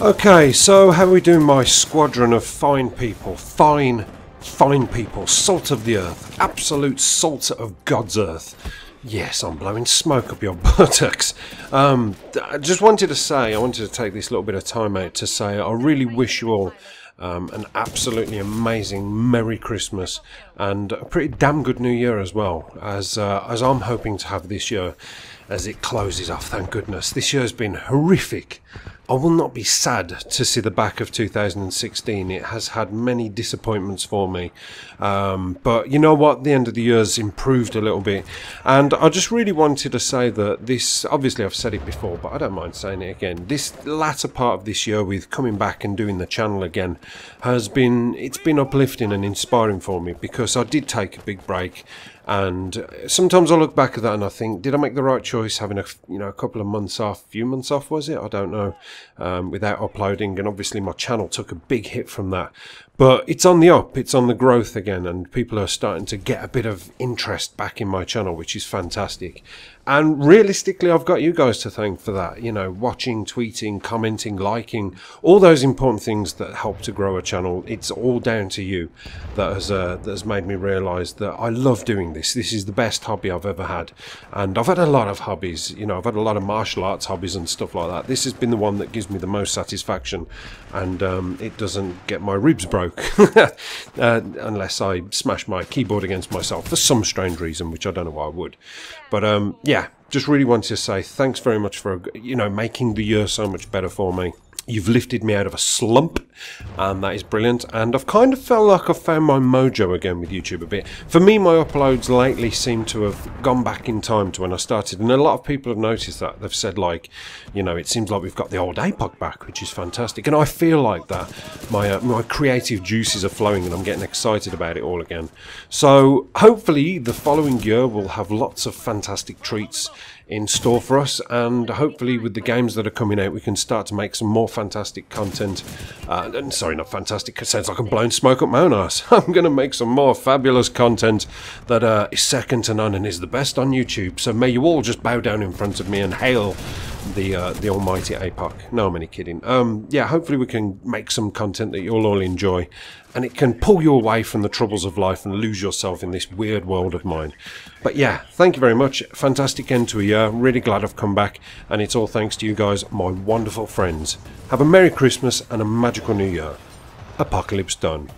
Okay, so how are we doing my squadron of fine people? Fine, fine people. Salt of the earth. Absolute salt of God's earth. Yes, I'm blowing smoke up your buttocks. Um, I just wanted to say, I wanted to take this little bit of time out to say I really wish you all um, an absolutely amazing Merry Christmas and a pretty damn good New Year as well, as uh, as I'm hoping to have this year as it closes off. Thank goodness. This year has been horrific. I will not be sad to see the back of 2016. It has had many disappointments for me. Um, but you know what? The end of the year's improved a little bit. And I just really wanted to say that this, obviously, I've said it before, but I don't mind saying it again. This latter part of this year, with coming back and doing the channel again, has been, it's been uplifting and inspiring for me because I did take a big break and sometimes I look back at that and I think, did I make the right choice having a you know a couple of months off, few months off was it? I don't know, um, without uploading, and obviously my channel took a big hit from that. But it's on the up, it's on the growth again, and people are starting to get a bit of interest back in my channel, which is fantastic. And realistically, I've got you guys to thank for that. You know, watching, tweeting, commenting, liking, all those important things that help to grow a channel. It's all down to you that has uh, that has made me realise that I love doing this. This is the best hobby I've ever had, and I've had a lot of hobbies. You know, I've had a lot of martial arts hobbies and stuff like that. This has been the one that gives me the most satisfaction, and um, it doesn't get my ribs broke uh, unless I smash my keyboard against myself for some strange reason, which I don't know why I would. But um, yeah, just really wanted to say thanks very much for you know making the year so much better for me. You've lifted me out of a slump, and that is brilliant. And I've kind of felt like I've found my mojo again with YouTube a bit. For me, my uploads lately seem to have gone back in time to when I started, and a lot of people have noticed that. They've said, like, you know, it seems like we've got the old APOC back, which is fantastic. And I feel like that. My, uh, my creative juices are flowing, and I'm getting excited about it all again. So, hopefully, the following year will have lots of fantastic treats in store for us and hopefully with the games that are coming out we can start to make some more fantastic content. Uh, sorry not fantastic sounds like I'm blowing smoke up my own ass I'm going to make some more fabulous content that uh, is second to none and is the best on YouTube. So may you all just bow down in front of me and hail the uh, the almighty APOC. No, I'm only kidding. Um, yeah, hopefully we can make some content that you'll all enjoy and it can pull you away from the troubles of life and lose yourself in this weird world of mine. But yeah, thank you very much. Fantastic end to a year. Really glad I've come back, and it's all thanks to you guys, my wonderful friends. Have a Merry Christmas and a magical New Year. Apocalypse done.